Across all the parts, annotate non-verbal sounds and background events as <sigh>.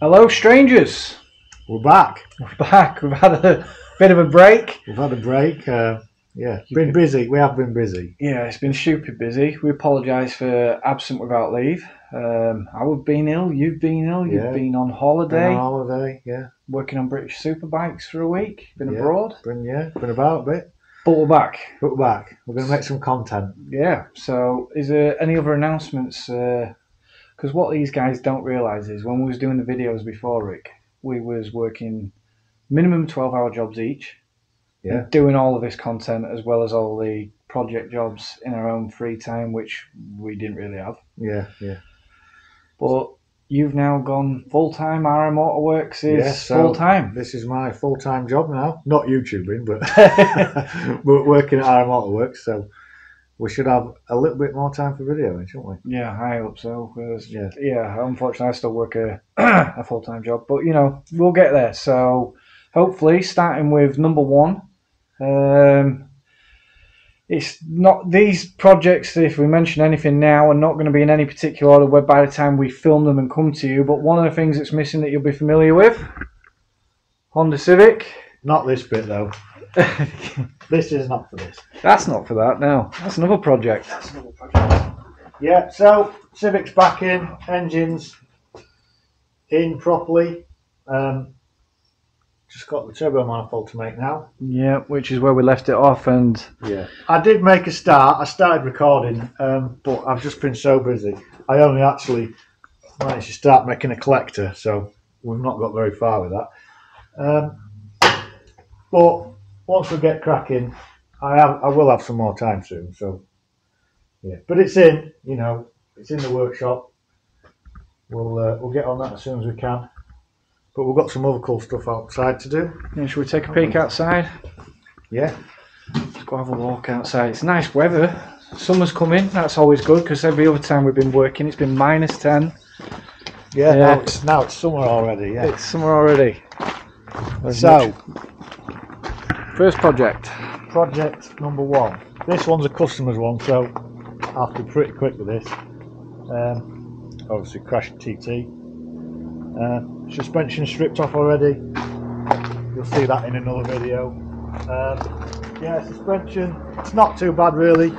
Hello, strangers. We're back. We're back. We've had a bit of a break. We've had a break. Uh, yeah, been busy. We have been busy. Yeah, it's been stupid busy. We apologise for absent without leave. Um, I've been ill. You've been ill. You've Yeah. been on Been holiday, on holiday. Yeah, working on British Superbikes for a week. Been Yeah. abroad, been yeah, been about a bit. But we're back. But we're back. We're going to make some content. Yeah. So, is there any other announcements? Uh, because what these guys don't realise is when we was doing the videos before, Rick, we was working minimum twelve-hour jobs each. Yeah. doing all of this content as well as all the project jobs in our own free time, which we didn't really have. Yeah, yeah. But you've now gone full time. RM Motorworks is Yeah, so- full time. This is my full time job now. Not YouTubing, but <laughs> but working at RM Motorworks. So we should have a little bit more time for videoing, shouldn't we? Yeah, I hope so. Yeah. yeah. Unfortunately, I still work a <clears throat> a full time job, but you know we'll get there. So hopefully, starting with number one. Um, it's not these projects. If we mention anything now, are not going to be in any particular order. Where by the time we film them and come to you, but one of the things that's missing that you'll be familiar with, Honda Civic. Not this bit though. <laughs> This is not for this. That's not for that. No, that's another project. Yeah. So Civic's back in. Engines in properly. Um, just got the turbo manifold to make now. Yeah, which is where we left it off, and Yeah. I did make a start. I started recording, um, but I've just been so busy. I only actually managed to start making a collector, so we've not got very far with that. Um, but once we get cracking, I have, I will have some more time soon. So yeah, but it's in, you know, it's in the workshop. We'll uh, we'll get on that as soon as we can. But we've got some other cool stuff outside to do. yeah, should we take a peek outside? Yeah. Let's go have a walk outside. It's nice weather. Summer's coming. That's always good because every other time we've been working, it's been minus ten. Yeah, Yeah. Now it's now it's summer already. Yeah. It's summer already. There's So, much- first project. project number one. This one's a customer's one, so I'll have to be pretty quick with this. Um, obviously, crashed TT. Uh, suspension stripped off already. You'll see that in another video. Um, yeah, suspension. It's not too bad, really.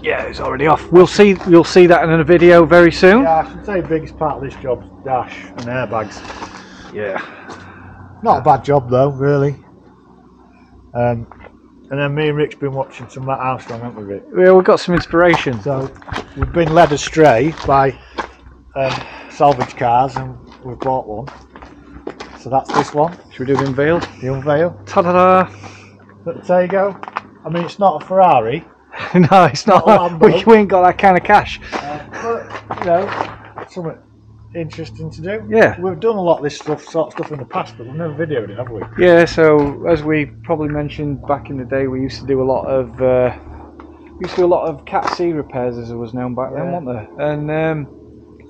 Yeah, it's already off. We'll see. You'll see that in a video very soon. Yeah, I should say the biggest part of this job's dash and airbags. Yeah. Not a bad job though, really. Um, and then me and Rick's been watching some Matt Armstrong, haven't we, Rick? Yeah, we've got some inspiration. So we've been led astray by um, salvage cars and we've bought one. So that's this one, Should we do the unveil? the Unveil. Ta-da! But there you go. I mean, it's not a Ferrari, <laughs> no, it's not. Not we, we ain't got that kind of cash. uh, but you know, something interesting to do. Yeah. We've done a lot of this stuff, sort of stuff in the past, but we've never videoed it, have we? Yeah, so as we probably mentioned back in the day, we used to do a lot of uh, we used to do a lot of Cat C repairs, as it was known back then, Yeah. wasn't there? And um,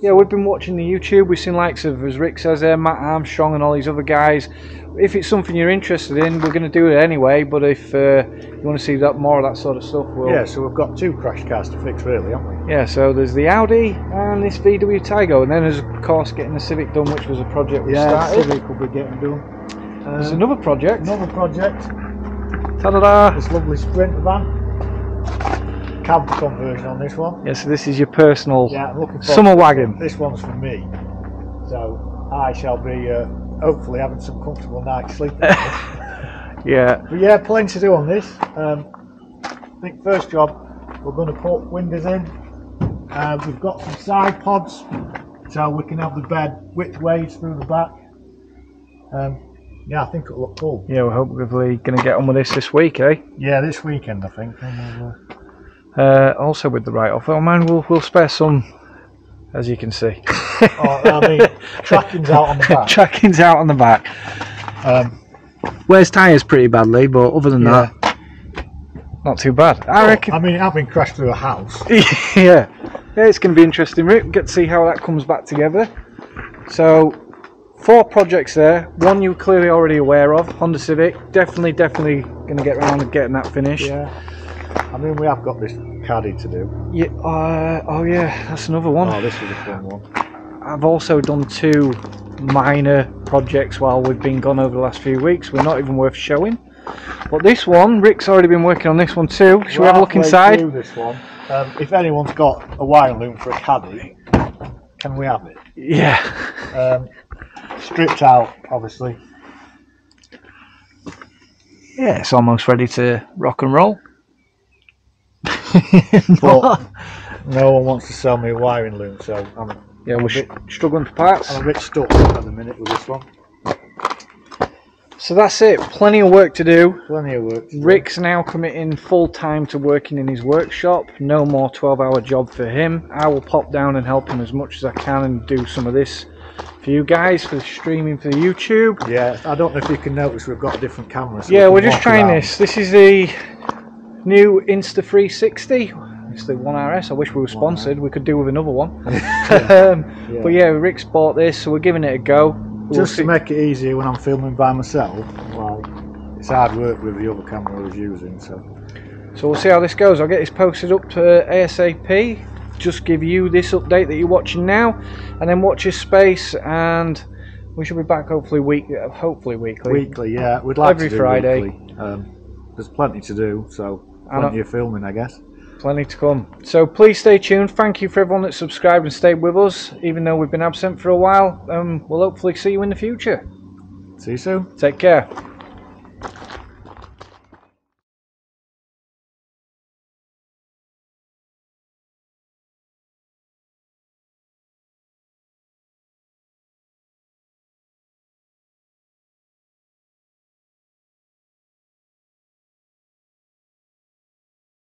yeah, we've been watching the YouTube. We've seen likes of, as Rick says there, Matt Armstrong and all these other guys. If it's something you're interested in, we're going to do it anyway. But if uh, you want to see that more of that sort of stuff, we'll Yeah, so we've got two crash cars to fix, really, haven't we? yeah. So there's the Audi and this VW Taigo, and then there's of course getting the Civic done, which was a project we Yeah, started. Civic will be getting done. There's Um, another project. another project. Ta-da! This lovely Sprinter van. Cab conversion on this one. Yeah, so this is your personal Yeah, I'm looking summer wagon. This one's for me. So I shall be uh, hopefully having some comfortable night's sleep. <laughs> Yeah, but yeah, plenty to do on this. Um, I think first job, we're going to put windows in. Uh, we've got some side pods, so we can have the bed widthways through the back. Um, yeah, I think it'll look cool. yeah, we're hopefully going to get on with this this week, eh? Yeah, this weekend I think. We'll, uh, also with the write-off, oh man, we'll we'll spare some, as you can see. <laughs> oh, I mean, tracking's out on the back. <laughs> Tracking's out on the back. Um, Wears tyres pretty badly, but other than Yeah. that, not too bad. I reckon. I mean, it has been crashed through a house. <laughs> yeah, yeah, it's going to be interesting. Rick, get to see how that comes back together. So, four projects there. One you're clearly already aware of, Honda Civic. Definitely, definitely going to get around and getting that finished. Yeah. I mean, we have got this caddy to do. Yeah. Uh, oh yeah, that's another one. Oh, this was a fun one. I've also done two minor projects while we've been gone over the last few weeks. We're not even worth showing. But this one, Rick's already been working on this one too. Should we have a look inside? This one. Um, if anyone's got a wire loom for a caddy, can we have it? Yeah. Um, stripped out, obviously. Yeah, it's almost ready to rock and roll. <laughs> But no one wants to sell me a wiring loom, so I'm, yeah, we're sh- struggling for parts. I'm a bit stuck at the minute with this one. So that's it. Plenty of work to do. Plenty of work. Rick's now committing full time to working in his workshop. No more 12 hour job for him. I will pop down and help him as much as I can and do some of this for you guys for streaming for YouTube. Yeah, I don't know if you can notice we've got a different camera. so Yeah, we we're just trying around. this. This is the new Insta 360. It's the 1RS. I wish we were sponsored. We could do with another one. <laughs> um, Yeah. But yeah, Rick's bought this, so we're giving it a go. We'll Just see- to make it easier when I'm filming by myself, well, it's hard work with the other camera I was using, so. So we'll see how this goes. I'll get this posted up to ASAP. Just give you this update that you're watching now, and then watch his space. And we should be back hopefully week, hopefully weekly. Weekly, yeah, we'd like Every Friday. Um, there's plenty to do, so plenty of filming, I guess. Plenty to come. So please stay tuned. Thank you for everyone that subscribed and stayed with us, even though we've been absent for a while. Um, we'll hopefully see you in the future. See you soon. Take care.